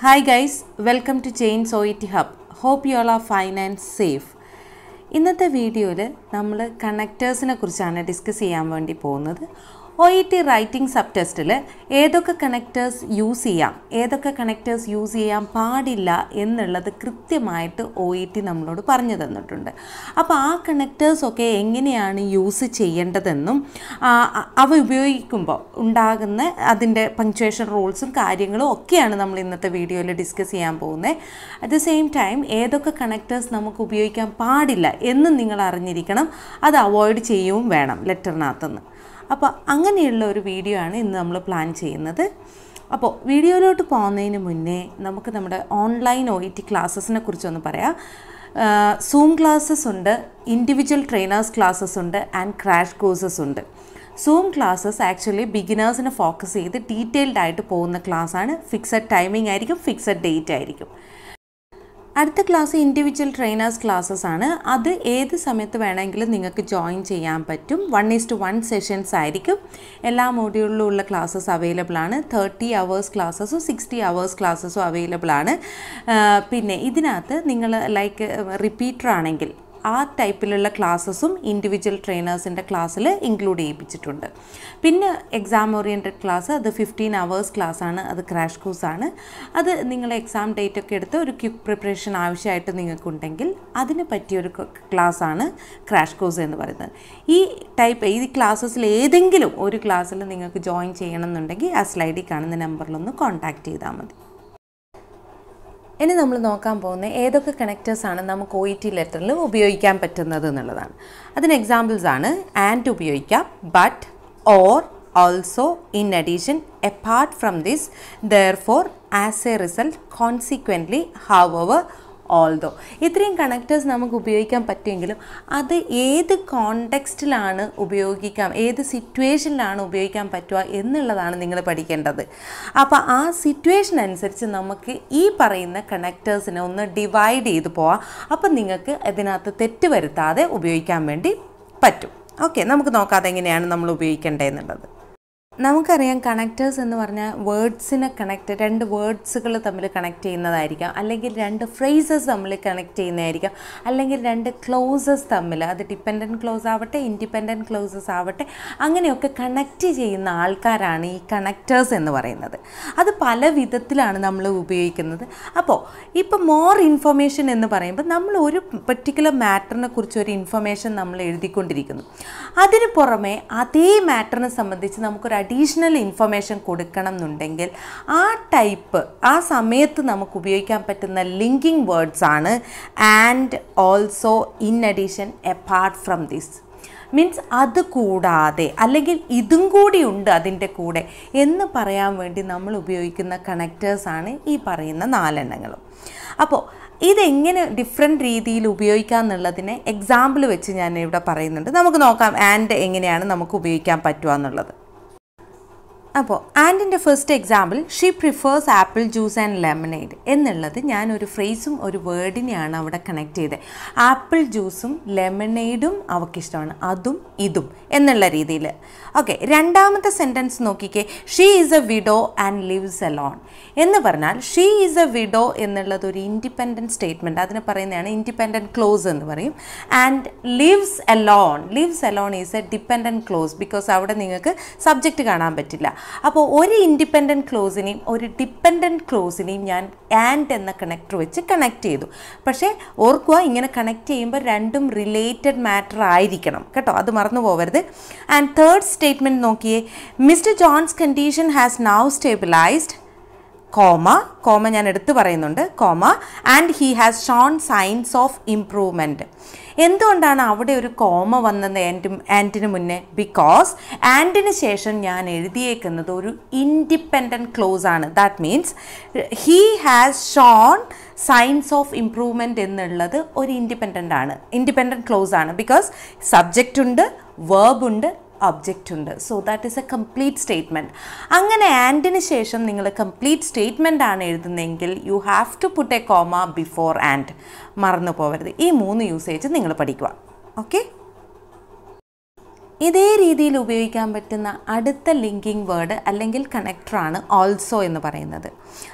Hi guys welcome to chain society hub hope you all are fine and safe ഇന്നത്തെ വീഡിയോയിൽ നമ്മൾ കണക്ടേഴ്സിനെ കുറിച്ചാണ് discuss ചെയ്യാൻ വേണ്ടി പോകുന്നത്. O E T writing sub ടെസ്റ്റിൽ ഏതൊക്കെ കണക്റ്റേഴ്സ് യൂസ് ചെയ്യാം ഏതൊക്കെ കണക്റ്റേഴ്സ് യൂസ് ചെയ്യാൻ പാടില്ല എന്നുള്ളത് കൃത്യമായിട്ട് ഒ ഇ ടി നമ്മളോട് പറഞ്ഞു തന്നിട്ടുണ്ട്. അപ്പോൾ ആ കണക്റ്റേഴ്സൊക്കെ എങ്ങനെയാണ് യൂസ് ചെയ്യേണ്ടതെന്നും അവ ഉപയോഗിക്കുമ്പോൾ ഉണ്ടാകുന്ന അതിന്റെ പങ്ക്ച്വേഷൻ റൂൾസും കാര്യങ്ങളും ഒക്കെയാണ് നമ്മൾ ഇന്നത്തെ വീഡിയോയിൽ ഡിസ്കസ് ചെയ്യാൻ പോകുന്നത് അറ്റ് ദ സെയിം ടൈം ഏതൊക്കെ കണക്റ്റേഴ്സ് നമുക്ക് ഉപയോഗിക്കാൻ പാടില്ല എന്നും നിങ്ങൾ അറിഞ്ഞിരിക്കണം. അത് അവോയ്ഡ് ചെയ്യുകയും വേണം ലെറ്ററിനകത്തുനിന്ന്. അപ്പോൾ അങ്ങനെയുള്ള ഒരു വീഡിയോ ആണ് ഇന്ന് നമ്മൾ പ്ലാൻ ചെയ്യുന്നത്. അപ്പോൾ വീഡിയോയിലോട്ട് പോകുന്നതിന് മുന്നേ നമുക്ക് നമ്മുടെ ഓൺലൈൻ ഒ ഇ ടി ക്ലാസ്സസിനെ കുറിച്ചൊന്ന് പറയാം. സൂം ക്ലാസ്സസ് ഉണ്ട് ഇൻഡിവിജ്വൽ ട്രെയിനേഴ്സ് ക്ലാസ്സസ് ഉണ്ട് ആൻഡ് ക്രാഷ് കോഴ്സസ് ഉണ്ട്. സൂം ക്ലാസ്സസ് ആക്ച്വലി ബിഗിനേഴ്സിനെ ഫോക്കസ് ചെയ്ത് ഡീറ്റെയിൽഡ് ആയിട്ട് പോകുന്ന ക്ലാസ്സാണ് ഫിക്സഡ് ടൈമിംഗ് ആയിരിക്കും ഫിക്സഡ് ഡേറ്റ് ആയിരിക്കും. അടുത്ത ക്ലാസ് ഇൻഡിവിജ്വൽ ട്രെയിനേഴ്സ് ക്ലാസ്സസ് ആണ്. അത് ഏത് സമയത്ത് വേണമെങ്കിലും നിങ്ങൾക്ക് ജോയിൻ ചെയ്യാൻ പറ്റും. One is to one sessions ആയിരിക്കും. എല്ലാ മോഡ്യൂളിലും ഉള്ള ക്ലാസ്സസ് അവൈലബിൾ ആണ്. തേർട്ടി അവേഴ്സ് ക്ലാസ്സസും സിക്സ്റ്റി അവേഴ്സ് ക്ലാസ്സസും അവൈലബിൾ ആണ്. പിന്നെ ഇതിനകത്ത് നിങ്ങൾ ലൈക്ക് റിപ്പീറ്റർ ആണെങ്കിൽ ആ ടൈപ്പിലുള്ള ക്ലാസ്സസും ഇൻഡിവിജ്വൽ ട്രെയിനേഴ്സിന്റെ ക്ലാസ്സിൽ ഇൻക്ലൂഡ് ചെയ്യിപ്പിച്ചിട്ടുണ്ട്. പിന്നെ എക്സാം ഓറിയന്റഡ് ക്ലാസ് അത് ഫിഫ്റ്റീൻ അവേഴ്സ് ക്ലാസ്സാണ് അത് ക്രാഷ് കോഴ്സാണ് അത് നിങ്ങൾ എക്സാം ഡേറ്റ് ഒക്കെ എടുത്ത് ഒരു ക്വിക്ക് പ്രിപ്പറേഷൻ ആവശ്യമായിട്ട് നിങ്ങൾക്കുണ്ടെങ്കിൽ അതിന് പറ്റിയൊരു ക്ലാസ്സാണ് ക്രാഷ് കോഴ്സ് എന്ന് പറയുന്നത്. ഈ ടൈപ്പ് ഈ ക്ലാസ്സസിൽ ഏതെങ്കിലും ഒരു ക്ലാസ്സിൽ നിങ്ങൾക്ക് ജോയിൻ ചെയ്യണമെന്നുണ്ടെങ്കിൽ ആ സ്ലൈഡിൽ കാണുന്ന നമ്പറിലൊന്ന് കോൺടാക്റ്റ് ചെയ്താൽ മതി. ഇനി നമ്മൾ നോക്കാൻ പോകുന്ന ഏതൊക്കെ കണക്റ്റേഴ്സാണ് നമുക്ക് ഒ ഇ ടി ലെറ്ററിൽ ഉപയോഗിക്കാൻ പറ്റുന്നത് എന്നുള്ളതാണ്. അതിന് എക്സാമ്പിൾസ് ആണ് ആൻഡ് ഉപയോഗിക്കാം but or also in addition apart from this therefore as a result consequently however although ഇത്രയും കണക്റ്റേഴ്സ് നമുക്ക് ഉപയോഗിക്കാൻ പറ്റുമെങ്കിലും അത് ഏത് കോണ്ടെക്സ്റ്റിലാണ് ഉപയോഗിക്കാം ഏത് സിറ്റുവേഷനിലാണ് ഉപയോഗിക്കാൻ പറ്റുക എന്നുള്ളതാണ് നിങ്ങൾ പഠിക്കേണ്ടത്. അപ്പോൾ ആ സിറ്റുവേഷൻ അനുസരിച്ച് നമുക്ക് ഈ പറയുന്ന കണക്റ്റേഴ്സിനെ ഒന്ന് ഡിവൈഡ് ചെയ്ത് പോവാം. അപ്പം നിങ്ങൾക്ക് ഇതിനകത്ത് തെറ്റ് വരുത്താതെ ഉപയോഗിക്കാൻ വേണ്ടി പറ്റും. ഓക്കെ നമുക്ക് നോക്കാതെ എങ്ങനെയാണ് നമ്മൾ ഉപയോഗിക്കേണ്ടതെന്നുള്ളത് നമുക്കറിയാം കണക്റ്റേഴ്സ് എന്ന് പറഞ്ഞാൽ വേർഡ്സിനെ കണക്ട് രണ്ട് വേർഡ്സുകൾ തമ്മിൽ കണക്ട് ചെയ്യുന്നതായിരിക്കാം. അല്ലെങ്കിൽ രണ്ട് ഫ്രേസസ് തമ്മിൽ കണക്ട് ചെയ്യുന്നതായിരിക്കാം. അല്ലെങ്കിൽ രണ്ട് ക്ലോസസ് തമ്മിൽ അത് ഡിപ്പെൻഡന്റ് ക്ലോസ് ആവട്ടെ ഇൻഡിപെൻഡന്റ് ക്ലോസസ് ആവട്ടെ അങ്ങനെയൊക്കെ കണക്റ്റ് ചെയ്യുന്ന ആൾക്കാരാണ് ഈ കണക്റ്റേഴ്സ് എന്ന് പറയുന്നത്. അത് പല വിധത്തിലാണ് നമ്മൾ ഉപയോഗിക്കുന്നത്. അപ്പോൾ ഇപ്പോൾ മോർ ഇൻഫർമേഷൻ എന്ന് പറയുമ്പോൾ നമ്മൾ ഒരു പെർട്ടിക്കുലർ മാറ്ററിനെ കുറിച്ച് ഒരു ഇൻഫർമേഷൻ നമ്മൾ എഴുതിക്കൊണ്ടിരിക്കുന്നു. അതിന് പുറമെ അതേ മാറ്ററിനെ സംബന്ധിച്ച് നമുക്കൊരു അഡീഷണൽ ഇൻഫർമേഷൻ കൊടുക്കണം എന്നുണ്ടെങ്കിൽ ആ ടൈപ്പ് ആ സമയത്ത് നമുക്ക് ഉപയോഗിക്കാൻ പറ്റുന്ന ലിങ്കിങ് വേർഡ്സ് ആണ് and also in addition apart from this means അത് കൂടാതെ അല്ലെങ്കിൽ ഇതും കൂടി ഉണ്ട് അതിന്റെ കൂടെ എന്ന് പറയാൻ വേണ്ടി നമ്മൾ ഉപയോഗിക്കുന്ന കണക്റ്റേഴ്സാണ് ഈ പറയുന്ന നാലെണ്ണങ്ങളും. അപ്പോൾ ഇതെങ്ങനെ ഡിഫറെന്റ് രീതിയിൽ ഉപയോഗിക്കാം എന്നുള്ളതിനെ എക്സാമ്പിൾ വെച്ച് ഞാൻ ഇവിടെ പറയുന്നുണ്ട്. നമുക്ക് നോക്കാം ആൻഡ് എങ്ങനെയാണ് നമുക്ക് ഉപയോഗിക്കാൻ പറ്റുക എന്നുള്ളത്. അപ്പോൾ ആൻഡിന്റെ first example she prefers apple juice and lemonade എന്നുള്ളത് ഞാൻ ഒരു ഫ്രേസും ഒരു വേർഡിനെയാണ് അവിടെ കണക്ട് ചെയ്തത് ആപ്പിൾ ജ്യൂസും ലെമനേഡും അവൾക്കിഷ്ടമാണ് അതും ഇതും എന്നുള്ള രീതിയിൽ ഓക്കെ രണ്ടാമത്തെ സെന്റൻസ് നോക്കിക്കേ. She is a widow and lives alone എന്ന് പറഞ്ഞാൽ ഷീ ഈസ് എ വിഡോ എന്നുള്ളത് ഒരു ഇൻഡിപെൻഡന്റ് സ്റ്റേറ്റ്മെന്റ് അതിന് പറയുന്നതാണ് ഇൻഡിപെൻഡന്റ് ക്ലോസ് എന്ന് പറയും. And lives alone lives alone is a dependent clause because അവിടെ നിങ്ങൾക്ക് സബ്ജക്റ്റ് കാണാൻ പറ്റില്ല. അപ്പോൾ ഒരു ഇൻഡിപെൻഡന്റ് ക്ലോസിനെയും ഒരു ഡിപ്പെൻഡന്റ് ക്ലോസിനെയും ഞാൻ ആൻഡ് എന്ന കണക്ടർ വെച്ച് കണക്ട് ചെയ്തു. പക്ഷേ ഓർക്കുക ഇങ്ങനെ കണക്ട് ചെയ്യുമ്പോൾ രണ്ടും റിലേറ്റഡ് മാറ്റർ ആയിരിക്കണം. കേട്ടോ അത് മറന്നു പോകരുത് ആൻഡ് തേർഡ് സ്റ്റേറ്റ്മെന്റ് നോക്കിയേ mister Jones condition has now stabilised comma comma ഞാൻ എടുത്തു പറയുന്നുണ്ട് comma and he has shown signs of improvement എന്തുകൊണ്ടാണ് അവിടെ ഒരു കോമ വന്നത് ആൻഡ് ആന്റിന് മുന്നേ? ബിക്കോസ് ആന്റിന് ശേഷം ഞാൻ എഴുതിയേക്കുന്നത് ഒരു ഇൻഡിപെൻഡന്റ് ക്ലോസ് ആണ്. That means he has shown signs of improvement എന്നുള്ളത് ഒരു ഇൻഡിപെൻഡന്റ് ആണ്. ഇൻഡിപെൻഡന്റ് ക്ലോസ് ആണ്. ബിക്കോസ് സബ്ജക്റ്റ് ഉണ്ട് വേർബ് ഉണ്ട് ഒബ്ജക്റ്റ് ഉണ്ട്. So that is a complete statement അങ്ങനെ ആൻഡിന് ശേഷം നിങ്ങൾ കംപ്ലീറ്റ് സ്റ്റേറ്റ്മെന്റ് ആണ് എഴുതുന്നതെങ്കിൽ you have to put a comma before and മറന്നു പോകരുത് ഈ മൂന്ന് യൂസേജ് നിങ്ങൾ പഠിക്കുക. ഓക്കെ ഇതേ രീതിയിൽ ഉപയോഗിക്കാൻ പറ്റുന്ന അടുത്ത ലിങ്കിങ് വേർഡ് അല്ലെങ്കിൽ കണക്ടറാണ് ഓൾസോ എന്ന് പറയുന്നത്.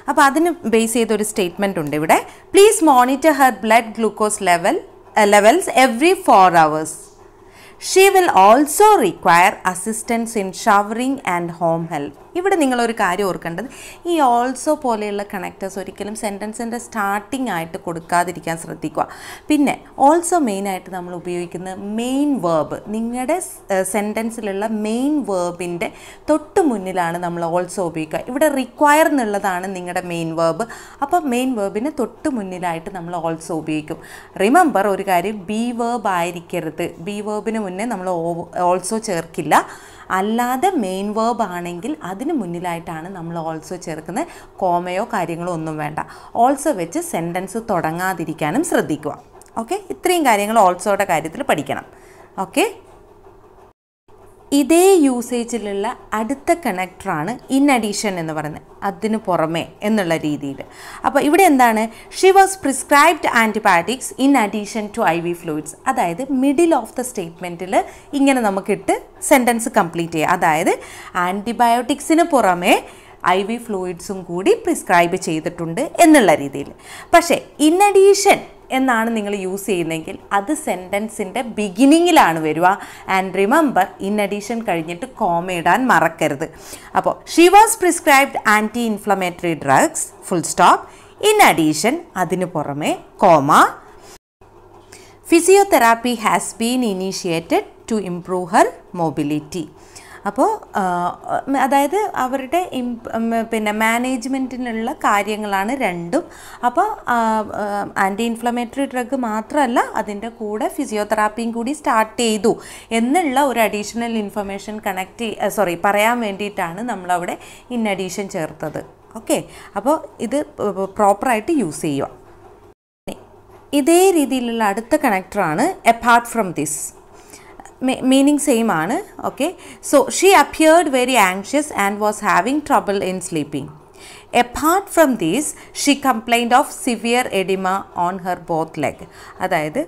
അപ്പോൾ അതിന് ബേസ് ചെയ്തൊരു സ്റ്റേറ്റ്മെന്റ് ഉണ്ട് ഇവിടെ. Please monitor her blood glucose level levels every four hours She will also require assistance in showering and home help. ഇവിടെ നിങ്ങളൊരു കാര്യം ഓർക്കേണ്ടത് ഈ ഓൾസോ പോലെയുള്ള കണക്റ്റേഴ്സ് ഒരിക്കലും സെന്റൻസിന്റെ സ്റ്റാർട്ടിംഗ് ആയിട്ട് കൊടുക്കാതിരിക്കാൻ ശ്രദ്ധിക്കുക. പിന്നെ ഓൾസോ മെയിനായിട്ട് നമ്മൾ ഉപയോഗിക്കുന്ന മെയിൻ വേർബ് നിങ്ങളുടെ സെന്റൻസിലുള്ള മെയിൻ വേർബിന്റെ തൊട്ട് മുന്നിലാണ് നമ്മൾ ഓൾസോ ഉപയോഗിക്കുക. ഇവിടെ റിക്വയർ എന്നുള്ളതാണ് നിങ്ങളുടെ മെയിൻ വേർബ് അപ്പോൾ മെയിൻ വേർബിന് തൊട്ട് മുന്നിലായിട്ട് നമ്മൾ ഓൾസോ ഉപയോഗിക്കും. റിമെമ്പർ ഒരു കാര്യം ബി വേർബ് ആയിരിക്കരുത്. ബി വേർബിന് മുന്നേ നമ്മൾ ഓൾസോ ചേർക്കില്ല. അല്ലാതെ മെയിൻ വേർബ് ആണെങ്കിൽ അതിന് മുന്നിലായിട്ടാണ് നമ്മൾ ഓൾസോ ചേർക്കുന്നത്. കോമയോ കാര്യങ്ങളോ ഒന്നും വേണ്ട. ഓൾസോ വെച്ച് സെന്റൻസ് തുടങ്ങാതിരിക്കാനും ശ്രദ്ധിക്കുക. ഓക്കെ ഇത്രയും കാര്യങ്ങൾ ഓൾസോയുടെ കാര്യത്തിൽ പഠിക്കണം. ഓക്കെ ഇതേ യൂസേജിലുള്ള അടുത്ത കണക്ടറാണ് ഇൻ അഡീഷൻ എന്ന് പറയുന്നത്. അതിന് പുറമേ എന്നുള്ള രീതിയിൽ. അപ്പോൾ ഇവിടെ എന്താണ്? She was prescribed antibiotics in addition to I V fluids അതായത് മിഡിൽ ഓഫ് ദ സ്റ്റേറ്റ്മെന്റിൽ ഇങ്ങനെ നമുക്കിട്ട് സെന്റൻസ് കംപ്ലീറ്റ് ചെയ്യുക അതായത് ആന്റിബയോട്ടിക്സിന് പുറമേ ഐ വി ഫ്ലൂയിഡ്സും കൂടി പ്രിസ്ക്രൈബ് ചെയ്തിട്ടുണ്ട് എന്നുള്ള രീതിയിൽ. പക്ഷേ ഇൻ അഡീഷൻ എന്നാണ് നിങ്ങൾ യൂസ് ചെയ്യുന്നതെങ്കിൽ അത് സെന്റൻസിന്റെ ബിഗിനിങ്ങിലാണ് വരിക. ആൻഡ് റിമെമ്പർ ഇൻ അഡീഷൻ കഴിഞ്ഞിട്ട് കോമ ഇടാൻ മറക്കരുത്. അപ്പോൾ she was prescribed anti inflammatory drugs full stop in addition അതിനു പുറമെ comma physiotherapy has been initiated to improve her mobility അപ്പോൾ അതായത് അവരുടെ പിന്നെ മാനേജ്മെന്റിനുള്ള കാര്യങ്ങളാണ് രണ്ടും. അപ്പോൾ ആന്റി ഇൻഫ്ലമേറ്ററി ഡ്രഗ് മാത്രമല്ല അതിന്റെ കൂടെ ഫിസിയോതെറാപ്പിയും കൂടി സ്റ്റാർട്ട് ചെയ്തു എന്നുള്ള ഒരു അഡീഷണൽ ഇൻഫർമേഷൻ കണക്ട് സോറി പറയാൻ വേണ്ടിയിട്ടാണ് നമ്മളവിടെ ഇൻ അഡീഷൻ ചേർത്തത്. ഓക്കെ അപ്പോൾ ഇത് പ്രോപ്പറായിട്ട് യൂസ് ചെയ്യുക. ഇതേ രീതിയിലുള്ള അടുത്ത കണക്ടറാണ് apart from this meaning same ആണ് okay so she appeared very anxious and was having trouble in sleeping apart from these she complained of severe oedema on her both leg അതായത്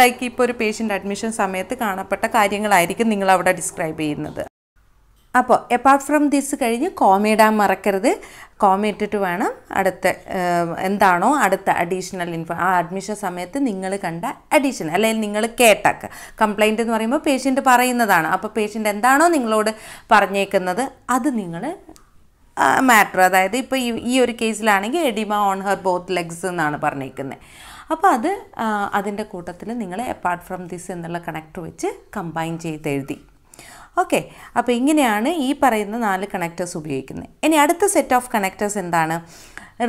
like ഇപ്പോൾ ഒരു patient admission സമയത്ത് കാണപ്പെട്ട കാര്യങ്ങളായിരിക്കും നിങ്ങൾ അവിടെ describe ചെയ്യുന്നത്. അപ്പോൾ എപ്പാർട്ട് ഫ്രം ദിസ് കഴിഞ്ഞ് കോമ മറക്കരുത്. കോമ വേണം അടുത്ത എന്താണോ അടുത്ത അഡീഷണൽ ഇൻഫോ ആ അഡ്മിഷൻ സമയത്ത് നിങ്ങൾ കണ്ട അഡീഷണൽ അല്ലെങ്കിൽ നിങ്ങൾ കേട്ട കംപ്ലൈന്റ് എന്ന് പറയുമ്പോൾ പേഷ്യന്റ് പറയുന്നതാണ്. അപ്പോൾ പേഷ്യന്റ് എന്താണോ നിങ്ങളോട് പറഞ്ഞേക്കുന്നത് അത് നിങ്ങൾ മാറ്റർ അതായത് ഇപ്പോൾ ഈ ഈ ഒരു കേസിലാണെങ്കിൽ oedema on her both legs എന്നാണ് പറഞ്ഞേക്കുന്നത് അപ്പോൾ അത് അതിന്റെ കൂട്ടത്തിൽ നിങ്ങൾ എപ്പാർട്ട് ഫ്രം ദിസ് എന്നുള്ള കണക്ട് വെച്ച് കമ്പൈൻ ചെയ്ത് എഴുതി ഓക്കെ അപ്പോൾ ഇങ്ങനെയാണ് ഈ പറയുന്ന നാല് കണക്റ്റേഴ്സ് ഉപയോഗിക്കുന്നത്. ഇനി അടുത്ത സെറ്റ് ഓഫ് കണക്റ്റേഴ്സ് എന്താണ്?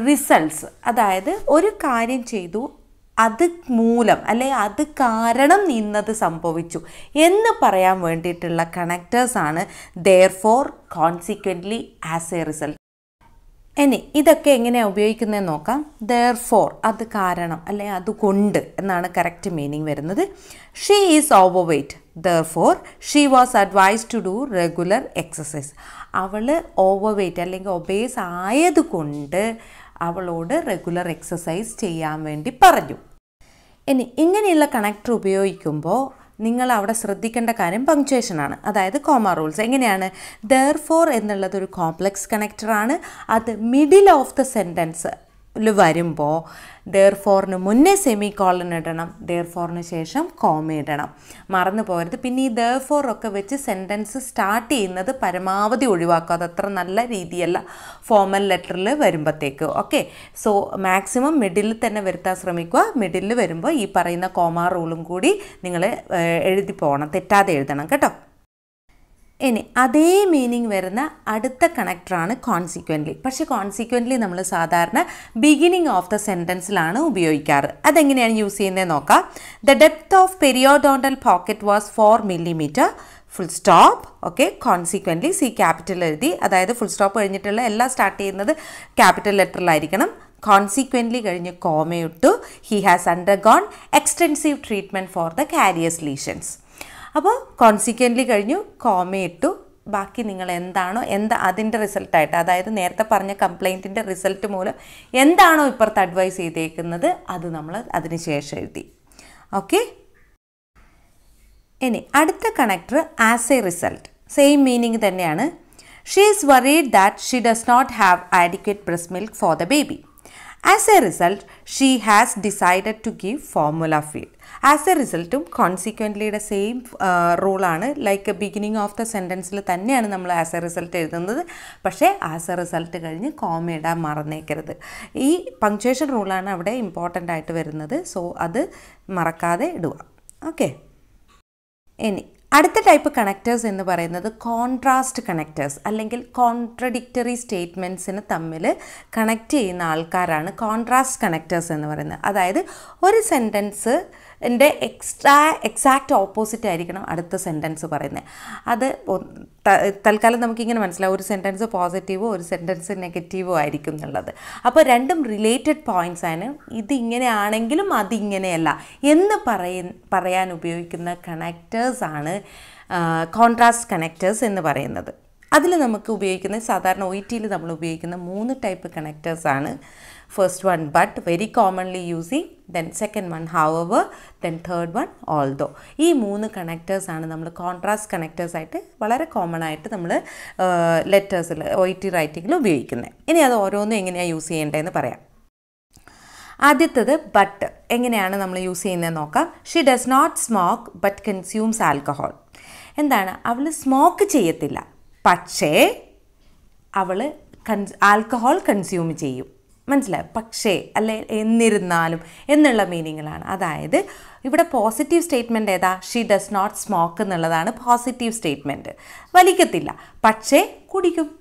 റിസൾട്ട്സ് അതായത് ഒരു കാര്യം ചെയ്തു അത് മൂലം അല്ലെ അത് കാരണം ഇന്നത് സംഭവിച്ചു എന്ന് പറയാൻ വേണ്ടിയിട്ടുള്ള കണക്റ്റേഴ്സാണ് therefore consequently as a result ഇനി ഇതൊക്കെ എങ്ങനെയാണ് ഉപയോഗിക്കുന്നത് നോക്കാം. ദർ ഫോർ അത് കാരണം അല്ലെ അതുകൊണ്ട് എന്നാണ് കറക്റ്റ് മീനിങ് വരുന്നത്. She is overweight there she she was advise to do regular exercise അവൾ ഓവർ വെയ്റ്റ് അല്ലെങ്കിൽ ഒബേസ് ആയതുകൊണ്ട് അവളോട് റെഗുലർ എക്സസൈസ് ചെയ്യാൻ വേണ്ടി പറഞ്ഞു. ഇനി ഇങ്ങനെയുള്ള കണക്ടർ ഉപയോഗിക്കുമ്പോൾ നിങ്ങൾ അവിടെ ശ്രദ്ധിക്കേണ്ട കാര്യം പങ്ക്ച്വേഷനാണ് അതായത് കോമ റൂൾസ് എങ്ങനെയാണ്? ദർ ഫോർ എന്നുള്ളത് ഒരു കോംപ്ലക്സ് കണക്ടറാണ് അത് മിഡിൽ ഓഫ് ദ സെന്റൻസ് വരുമ്പോൾ ഡെയർ ഫോറിന് മുന്നേ സെമി കോളൻ ഇടണം ഡെയർ ഫോറിന് ശേഷം കോമ ഇടണം. മറന്നു പോകരുത്. പിന്നെ ഈ ഡെയർ ഫോർ ഒക്കെ വെച്ച് സെന്റൻസ് സ്റ്റാർട്ട് ചെയ്യുന്നത് പരമാവധി ഒഴിവാക്കുക. അതത്ര നല്ല രീതിയല്ല ഫോമൽ ലെറ്ററിൽ വരുമ്പോഴത്തേക്ക് ഓക്കെ സോ മാക്സിമം മിഡിൽ തന്നെ വരുത്താൻ ശ്രമിക്കുക. മിഡിലിൽ വരുമ്പോൾ ഈ പറയുന്ന കോമ റൂളും കൂടി നിങ്ങൾ എഴുതി പോകണം. തെറ്റാതെ എഴുതണം. കേട്ടോ? ഇനി അതേ മീനിങ് വരുന്ന അടുത്ത കണക്ടറാണ് കോൺസിക്വന്റ്ലി പക്ഷേ കോൺസിക്വന്റ്ലി നമ്മൾ സാധാരണ ബിഗിനിങ് ഓഫ് ദ സെന്റൻസിലാണ് ഉപയോഗിക്കാറ്. അതെങ്ങനെയാണ് യൂസ് ചെയ്യുന്നത് നോക്കാം. The depth of periodontal pocket was four millimetre full stop okay consequently C capital എഴുതി അതായത് ഫുൾ സ്റ്റോപ്പ് കഴിഞ്ഞിട്ടുള്ള എല്ലാം സ്റ്റാർട്ട് ചെയ്യുന്നത് ക്യാപിറ്റൽ ലെറ്ററിലായിരിക്കണം കോൺസിക്വന്റ്ലി കഴിഞ്ഞ് കോമയിട്ടു he has undergone extensive treatment for the carious lesions അപ്പോൾ കോൺസിക്വന്റ്ലി കഴിഞ്ഞു കോമയിട്ടു ബാക്കി നിങ്ങൾ എന്താണോ എന്താ അതിന്റെ റിസൾട്ടായിട്ട് അതായത് നേരത്തെ പറഞ്ഞ കംപ്ലൈന്റിന്റെ റിസൾട്ട് മൂലം എന്താണോ ഇപ്പുറത്ത് അഡ്വൈസ് ചെയ്തേക്കുന്നത് അത് നമ്മൾ അതിന് ശേഷം എഴുതി. ഓക്കെ ഇനി അടുത്ത connector as a result same meaning തന്നെയാണ്. She is worried that she does not have adequate breast milk for the baby as a result she has decided to give formula feed as a റിസൾട്ടും കോൺസിക്വന്റ്ലിയുടെ same റൂളാണ് like beginning of the സെന്റൻസിൽ തന്നെയാണ് നമ്മൾ as a result എഴുതുന്നത്. പക്ഷേ as a result കഴിഞ്ഞ് comma ഇടാൻ മറന്നേക്കരുത്. ഈ പങ്ക്ച്വേഷൻ റൂളാണ് അവിടെ ഇമ്പോർട്ടന്റ് ആയിട്ട് വരുന്നത്. സോ അത് മറക്കാതെ ഇടുക. ഓക്കെ ഇനി അടുത്ത ടൈപ്പ് കണക്റ്റേഴ്സ് എന്ന് പറയുന്നത് കോൺട്രാസ്റ്റ് കണക്റ്റേഴ്സ് അല്ലെങ്കിൽ കോൺട്രഡിക്റ്ററി സ്റ്റേറ്റ്മെന്റ്സിന് തമ്മിൽ കണക്റ്റ് ചെയ്യുന്ന ആൾക്കാരാണ് കോൺട്രാസ്റ്റ് കണക്റ്റേഴ്സ് എന്ന് പറയുന്നത്. അതായത് ഒരു സെന്റൻസ് എന്റെ എക്സ്ട്രാ എക്സാക്റ്റ് ഓപ്പോസിറ്റ് ആയിരിക്കണം അടുത്ത സെന്റൻസ് പറയുന്നത്. അത് തൽക്കാലം നമുക്കിങ്ങനെ മനസ്സിലാവും. ഒരു സെന്റൻസ് പോസിറ്റീവോ ഒരു സെന്റൻസ് നെഗറ്റീവോ ആയിരിക്കും എന്നുള്ളത്. അപ്പോൾ രണ്ടും റിലേറ്റഡ് പോയിന്റ്സ് ആണ്. ഇതിങ്ങനെയാണെങ്കിലും അതിങ്ങനെയല്ല. എന്ന് പറയ പറയാൻ ഉപയോഗിക്കുന്ന കണക്റ്റേഴ്സ് ആണ് കോൺട്രാസ്റ്റ് കണക്റ്റേഴ്സ് എന്ന് പറയുന്നത്. അതിൽ നമുക്ക് ഉപയോഗിക്കുന്ന സാധാരണ ഒ ടിയിൽ നമ്മൾ ഉപയോഗിക്കുന്ന മൂന്ന് ടൈപ്പ് കണക്ടേഴ്സ് ആണ്. First one but very commonly using then second one however then third one although ഈ മൂന്ന് കണക്ടേഴ്സ് ആണ് നമ്മൾ കോൺട്രാസ്റ്റ് കണക്ടേഴ്സ് ആയിട്ട് വളരെ കോമൺ ആയിട്ട് നമ്മൾ ലെറ്റേഴ്സിൽ ഒ ടി റൈറ്റിങ്ങിൽ ഉപയോഗിക്കുന്നത് ഇനി അത് ഓരോന്നും എങ്ങനെയാണ് യൂസ് ചെയ്യേണ്ടതെന്ന് പറയാം. ആദ്യത്തത് ബട്ട് എങ്ങനെയാണ് നമ്മൾ യൂസ് ചെയ്യുന്നത് നോക്കാം. She does not smoke but consumes alcohol എന്താണ്? അവൾ സ്മോക്ക് ചെയ്യത്തില്ല. പക്ഷേ അവൾ കൺസ് ആൽക്കഹോൾ കൺസ്യൂം ചെയ്യും. മനസ്സിലായോ? പക്ഷേ അല്ലെ എന്നിരുന്നാലും എന്നുള്ള മീനിങ്ങിലാണ് അതായത് ഇവിടെ പോസിറ്റീവ് സ്റ്റേറ്റ്മെന്റ് ഏതാ? ഷീ ഡസ് നോട്ട് സ്മോക്ക് എന്നുള്ളതാണ് പോസിറ്റീവ് സ്റ്റേറ്റ്മെന്റ് വലിക്കത്തില്ല. പക്ഷേ കുടിക്കും.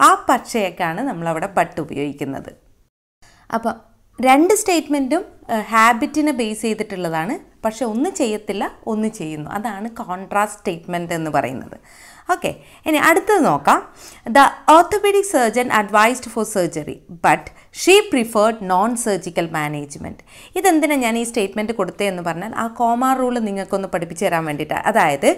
ആ പക്ഷയൊക്കെയാണ് നമ്മളവിടെ ബട്ട് ഉപയോഗിക്കുന്നത്. അപ്പം രണ്ട് സ്റ്റേറ്റ്മെന്റും ഹാബിറ്റിനെ ബേസ് ചെയ്തിട്ടുള്ളതാണ്. പക്ഷെ ഒന്ന് ചെയ്യത്തില്ല ഒന്ന് ചെയ്യുന്നു. അതാണ് കോൺട്രാസ്റ്റ് സ്റ്റേറ്റ്മെന്റ് എന്ന് പറയുന്നത്. ഓക്കെ ഇനി അടുത്തത് നോക്കാം. The orthopaedic surgeon advised for surgery but she preferred non surgical management ഇതെന്തിനാണ് ഞാൻ ഈ സ്റ്റേറ്റ്മെന്റ് കൊടുത്തതെന്ന് പറഞ്ഞാൽ ആ കോമാ റൂൾ നിങ്ങൾക്കൊന്ന് പഠിപ്പിച്ചു തരാൻ വേണ്ടിയിട്ടാണ് അതായത്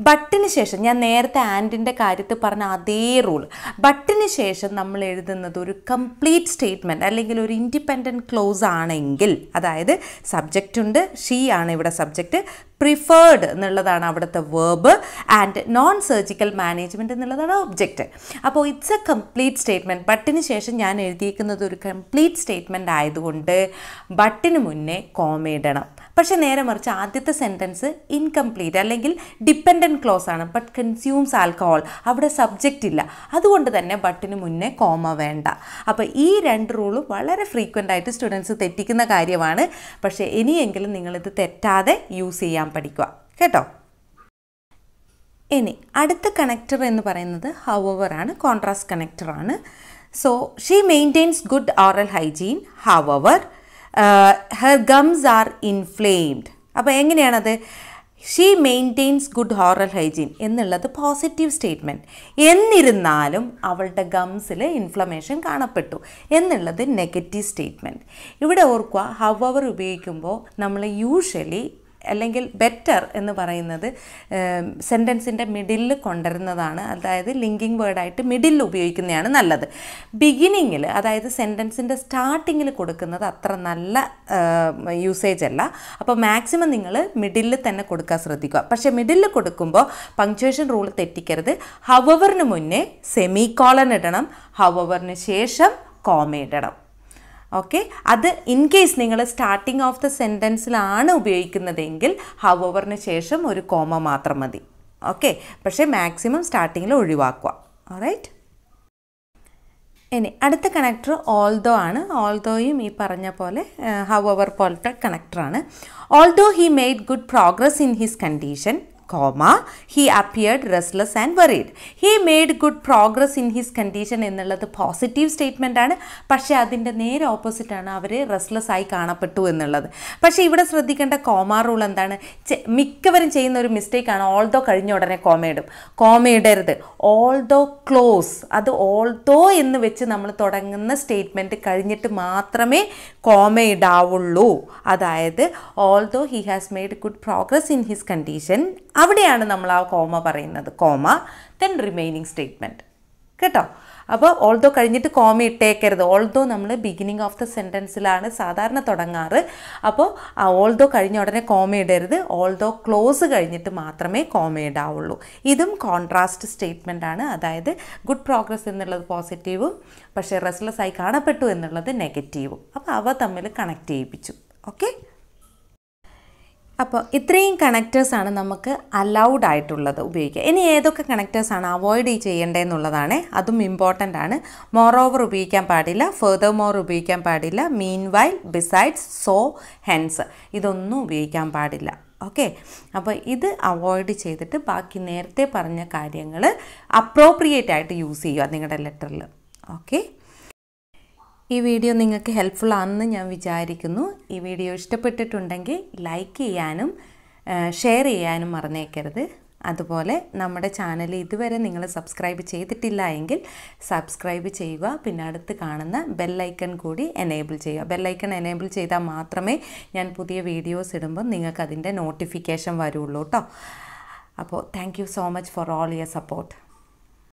ബട്ടിന് ശേഷം ഞാൻ നേരത്തെ ആൻഡിന്റെ കാര്യത്തിൽ പറഞ്ഞ അതേ റൂൾ ബട്ടിന് ശേഷം നമ്മൾ എഴുതുന്നത് ഒരു കംപ്ലീറ്റ് സ്റ്റേറ്റ്മെന്റ് അല്ലെങ്കിൽ ഒരു ഇൻഡിപെൻഡന്റ് ക്ലോസ് ആണെങ്കിൽ അതായത് സബ്ജക്റ്റ് ഉണ്ട് ഷീ ആണ് ഇവിടെ സബ്ജക്റ്റ് പ്രിഫേർഡ് എന്നുള്ളതാണ് അവിടുത്തെ verb and non surgical management എന്നുള്ളതാണ് ഒബ്ജക്റ്റ്. അപ്പോൾ ഇറ്റ്സ് എ കംപ്ലീറ്റ് സ്റ്റേറ്റ്മെന്റ് ബട്ടിന് ശേഷം ഞാൻ എഴുതിയിരിക്കുന്നത് ഒരു കംപ്ലീറ്റ് സ്റ്റേറ്റ്മെന്റ് ആയതുകൊണ്ട് ബട്ടിന് മുന്നേ കോമയിടണം പക്ഷേ നേരെ മറിച്ച് ആദ്യത്തെ സെന്റൻസ് ഇൻകംപ്ലീറ്റ് അല്ലെങ്കിൽ ഡിപ്പെൻഡന്റ് ക്ലോസ് ആണ്. ബട്ട് കൺസ്യൂംസ് ആൽക്കഹോൾ അവിടെ സബ്ജക്റ്റ് ഇല്ല. അതുകൊണ്ട് തന്നെ ബട്ടിന് മുന്നേ കോമ വേണ്ട. അപ്പോൾ ഈ രണ്ട് റൂളും വളരെ ഫ്രീക്വന്റ് ആയിട്ട് സ്റ്റുഡൻസ് തെറ്റിക്കുന്ന കാര്യമാണ്. പക്ഷേ ഇനിയെങ്കിലും നിങ്ങളിത് തെറ്റാതെ യൂസ് ചെയ്യാൻ പഠിക്കുക. കേട്ടോ? ഇനി അടുത്ത കണക്ടർ എന്ന് പറയുന്നത് ഹവവർ ആണ്. കോൺട്രാസ്റ്റ് കണക്ടർ ആണ്. So she maintains good oral hygiene however her gums are inflamed അപ്പോൾ എങ്ങനെയാണത്? She maintains good oral hygiene എന്നുള്ളത് പോസിറ്റീവ് സ്റ്റേറ്റ്മെന്റ് എന്നിരുന്നാലും അവളുടെ ഗംസിൽ ഇൻഫ്ലമേഷൻ കാണപ്പെട്ടു എന്നുള്ളത് നെഗറ്റീവ് സ്റ്റേറ്റ്മെന്റ് ഇവിടെ ഓർക്കുക ഹവർ ഉപയോഗിക്കുമ്പോൾ നമ്മൾ യൂഷ്വലി അല്ലെങ്കിൽ ബെറ്റർ എന്ന് പറയുന്നത് സെന്റൻസിന്റെ മിഡിലിൽ കൊണ്ടുവരുന്നതാണ്. അതായത് ലിങ്കിങ് വേർഡായിട്ട് മിഡിലിൽ ഉപയോഗിക്കുന്നതാണ് നല്ലത്. ബിഗിനിങ്ങിൽ അതായത് സെന്റൻസിന്റെ സ്റ്റാർട്ടിങ്ങിൽ കൊടുക്കുന്നത് അത്ര നല്ല യൂസേജ് അല്ല. അപ്പോൾ മാക്സിമം നിങ്ങൾ മിഡിലിൽ തന്നെ കൊടുക്കാൻ ശ്രദ്ധിക്കുക. പക്ഷേ മിഡിലിൽ കൊടുക്കുമ്പോൾ പങ്ക്ച്വേഷൻ റൂൾ തെറ്റിക്കരുത്. ഹവവറിന് മുന്നേ സെമി കോളൻ ഇടണം. ഹവവറിന് ശേഷം കോമ ഇടണം. ഓക്കെ അത് ഇൻ കേസ് നിങ്ങൾ സ്റ്റാർട്ടിങ് ഓഫ് ദ സെന്റൻസിലാണ് ഉപയോഗിക്കുന്നതെങ്കിൽ ഹൗ ഓവറിന് ശേഷം ഒരു കോമ മാത്രം മതി. ഓക്കെ പക്ഷേ മാക്സിമം സ്റ്റാർട്ടിങ്ങിൽ ഒഴിവാക്കുക. റൈറ്റ് ഇനി അടുത്ത കണക്ടർ ഓൾദോ ആണ്. ഓൾദോയും ഈ പറഞ്ഞ പോലെ ഹൗ അവർ പോലത്തെ കണക്ടറാണ് although he made good progress in his condition comma he appeared restless and worried he made good progress in his condition എന്നുള്ളത് പോസിറ്റീവ് സ്റ്റേറ്റ്മെന്റ് ആണ്. പക്ഷേ അതിന്റെ നേരെ ഓപ്പോസിറ്റാണ് അവർ റെസ്റ്റ്ലെസ് ആയി കാണപ്പെട്ടു എന്നുള്ളത്. പക്ഷേ ഇവിടെ ശ്രദ്ധിക്കേണ്ട കോമ റൂൾ എന്താണ്? മിക്കവരും ചെയ്യുന്ന ഒരു മിസ്റ്റേക്കാണ് ഓൾദോ കഴിഞ്ഞ ഉടനെ കോമയിടും കോമയിടരുത് ഓൾദോ ക്ലോസ് അത് ഓൾദോ എന്ന് വെച്ച് നമ്മൾ തുടങ്ങുന്ന സ്റ്റേറ്റ്മെന്റ് കഴിഞ്ഞിട്ട് മാത്രമേ കോമയിടാവുള്ളൂ അതായത് although he has made good progress in his condition അവിടെയാണ് നമ്മൾ ആ കോമ പറയുന്നത്. കോമ ദെൻ റിമൈനിങ് സ്റ്റേറ്റ്മെന്റ് കേട്ടോ? അപ്പോൾ ഓൾദോ കഴിഞ്ഞിട്ട് കോമ ഇട്ടേക്കരുത്. ഓൾദോ നമ്മൾ ബിഗിനിങ് ഓഫ് ദ സെന്റൻസിലാണ് സാധാരണ തുടങ്ങാറ്. അപ്പോൾ ആ ഓൾദോ കഴിഞ്ഞ ഉടനെ കോമ ഇടരുത്. ഓൾദോ ക്ലോസ് കഴിഞ്ഞിട്ട് മാത്രമേ കോമ ഇടാവുള്ളൂ. ഇതും കോൺട്രാസ്റ്റ് സ്റ്റേറ്റ്മെന്റ് ആണ്. അതായത് ഗുഡ് പ്രോഗ്രസ് എന്നുള്ളത് പോസിറ്റീവും പക്ഷേ റെസ്ലെസ് ആയി കാണപ്പെട്ടു എന്നുള്ളത് നെഗറ്റീവും അപ്പോൾ അവ തമ്മിൽ കണക്ട് ചെയ്യിപ്പിച്ചു. ഓക്കെ അപ്പോൾ ഇത്രയും കണക്റ്റേഴ്സാണ് നമുക്ക് അലൗഡ് ആയിട്ടുള്ളത് ഉപയോഗിക്കുക. ഇനി ഏതൊക്കെ കണക്റ്റേഴ്സാണ് അവോയ്ഡ് ചെയ്യേണ്ടതെന്നുള്ളതാണ് അതും ഇമ്പോർട്ടന്റ് ആണ്. മോർ ഓവർ ഉപയോഗിക്കാൻ പാടില്ല. ഫെർദർ മോർ ഉപയോഗിക്കാൻ പാടില്ല. Meanwhile besides so hence ഇതൊന്നും ഉപയോഗിക്കാൻ പാടില്ല. ഓക്കെ അപ്പോൾ ഇത് അവോയ്ഡ് ചെയ്തിട്ട് ബാക്കി നേരത്തെ പറഞ്ഞ കാര്യങ്ങൾ അപ്രോപ്രിയേറ്റ് ആയിട്ട് യൂസ് ചെയ്യുക നിങ്ങളുടെ ലെറ്ററിൽ ഓക്കെ ഈ വീഡിയോ നിങ്ങൾക്ക് ഹെൽപ്ഫുൾ ആണെന്ന് ഞാൻ വിചാരിക്കുന്നു. ഈ വീഡിയോ ഇഷ്ടപ്പെട്ടിട്ടുണ്ടെങ്കിൽ ലൈക്ക് ചെയ്യാനും ഷെയർ ചെയ്യാനും മറന്നേക്കരുത്. അതുപോലെ നമ്മുടെ ചാനൽ ഇതുവരെ നിങ്ങൾ സബ്സ്ക്രൈബ് ചെയ്തിട്ടില്ല എങ്കിൽ സബ്സ്ക്രൈബ് ചെയ്യുക. പിന്നെ അടുത്ത് കാണുന്ന ബെല്ലൈക്കൺ കൂടി എനേബിൾ ചെയ്യുക. ബെല്ലൈക്കൺ എനേബിൾ ചെയ്താൽ മാത്രമേ ഞാൻ പുതിയ വീഡിയോസ് ഇടുമ്പോൾ നിങ്ങൾക്ക് അതിന്റെ നോട്ടിഫിക്കേഷൻ വരുള്ളൂ കേട്ടോ അപ്പോൾ thank so much for all your support